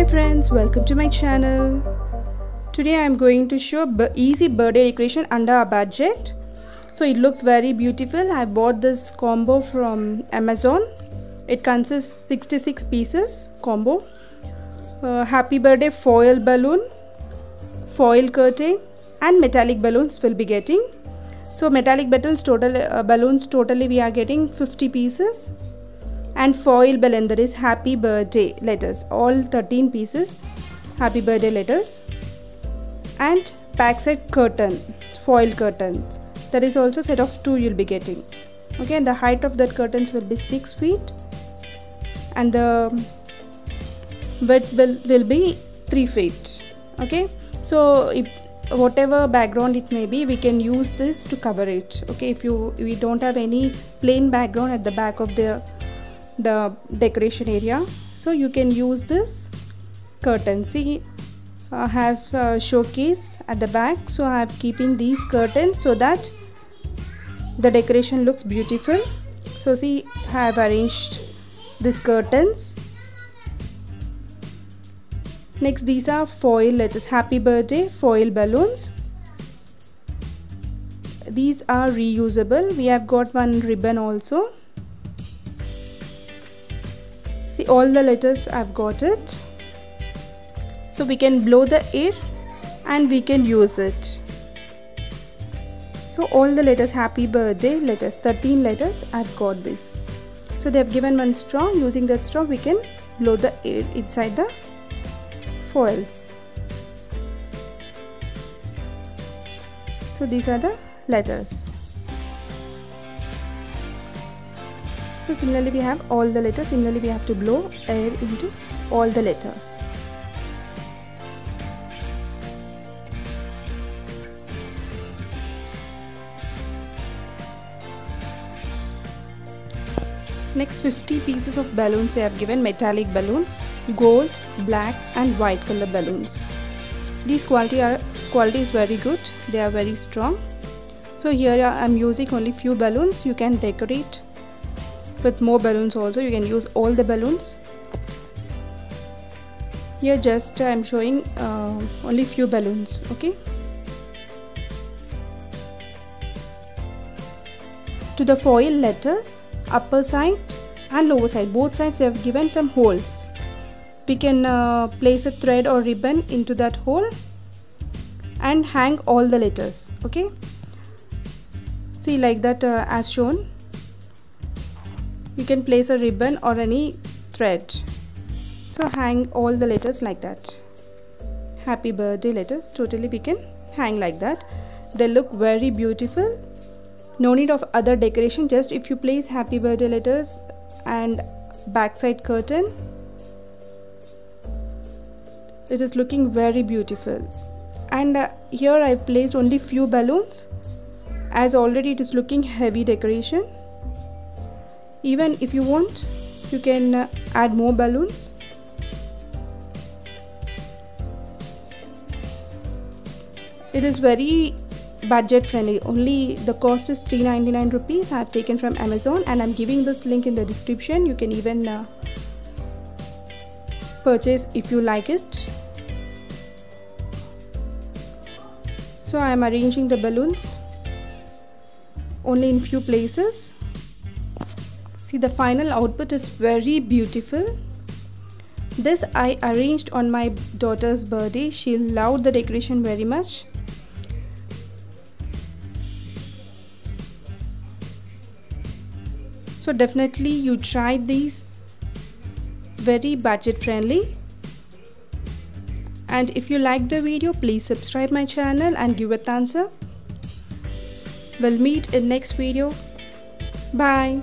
Hi friends, welcome to my channel. Today I am going to show easy birthday decoration under a budget. So it looks very beautiful. I bought this combo from Amazon. It consists 66 pieces combo. Uh, happy birthday foil balloon, foil curtain and metallic balloons will be getting. So metallic balloons total uh, balloons totally we are getting 50 pieces and foil balloon that is happy birthday letters. All 13 pieces. Happy birthday letters. And backside curtain. Foil curtains. That is also set of two you'll be getting. Okay and the height of that curtains will be 6 feet. And the width will, will be 3 feet. Okay so if whatever background it may be we can use this to cover it. Okay if you we don't have any plain background at the back of the the decoration area. So you can use this curtain see I have uh, a showcase at the back. So I have keeping these curtains so that the decoration looks beautiful. So see I have arranged these curtains. Next these are foil letters. Happy birthday foil balloons. These are reusable. We have got one ribbon also all the letters I've got it. So we can blow the air and we can use it. So all the letters happy birthday letters 13 letters I've got this. So they've given one straw. Using that straw we can blow the air inside the foils. So these are the letters so similarly we have all the letters similarly we have to blow air into all the letters Next 50 pieces of balloons they have given metallic balloons, gold, black and white color balloons. These quality are quality is very good. They are very strong. So here I am using only few balloons. You can decorate with more balloons also. You can use all the balloons. Here just I'm showing uh, only few balloons okay? To the foil letters upper side and lower side. Both sides have given some holes. We can uh, place a thread or ribbon into that hole and hang all the letters okay? See like that uh, as shown you can place a ribbon or any thread. So hang all the letters like that. Happy birthday letters. Totally we can hang like that. They look very beautiful. No need of other decoration. Just if you place happy birthday letters and backside curtain it is looking very beautiful. And uh, here I placed only few balloons. As already it is looking heavy decoration even if you want you can uh, add more balloons. It is very budget friendly. Only the cost is 399 rupees. I have taken from amazon and i'm giving this link in the description. You can even uh, purchase if you like it. So i am arranging the balloons only in few places See the final output is very beautiful. This I arranged on my daughter's birthday. She loved the decoration very much. So definitely you try these very budget friendly and if you like the video please subscribe my channel and give a thumbs up we'll meet in next video bye